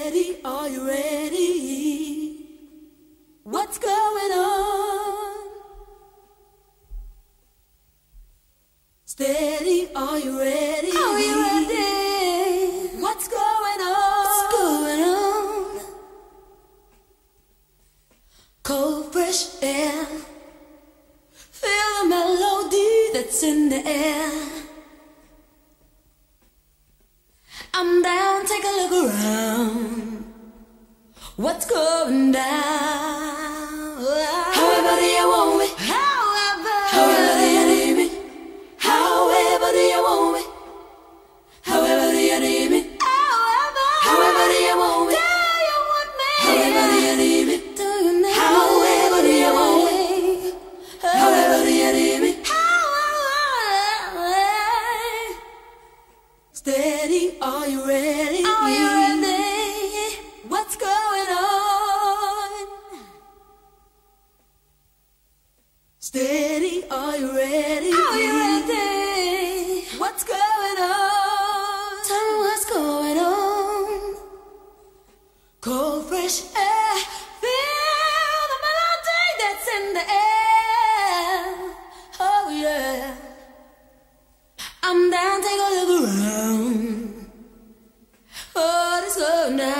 ready? Are you ready? What's going on? Steady, are you ready? Are you ready? What's going on? What's going on? Cold, fresh air. Feel the melody that's in the air. I'm down, take a look around. What's going down? However do you want me? However, However do you need me? however do you want me? However do you need me? However, However do you want me? do you want me? However do you need me? Do you need However do you want me? However do you need me? Steady, are you ready? Are you ready? Steady, are you ready? Are you ready? What's going on? Tell me what's going on. Cold, fresh air. Feel the melody that's in the air. Oh, yeah. I'm down, take a look around. Oh, what is going on?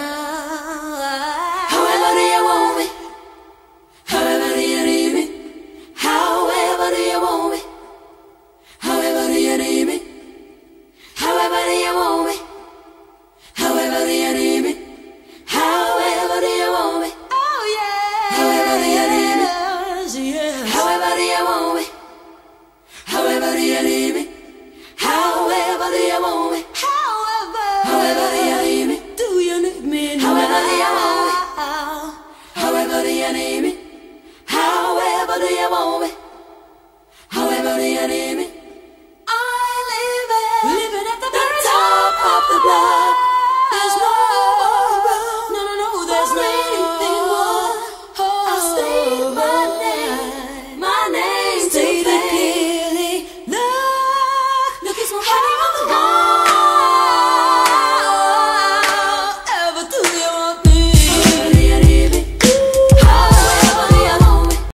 However, leave me. However, they want me.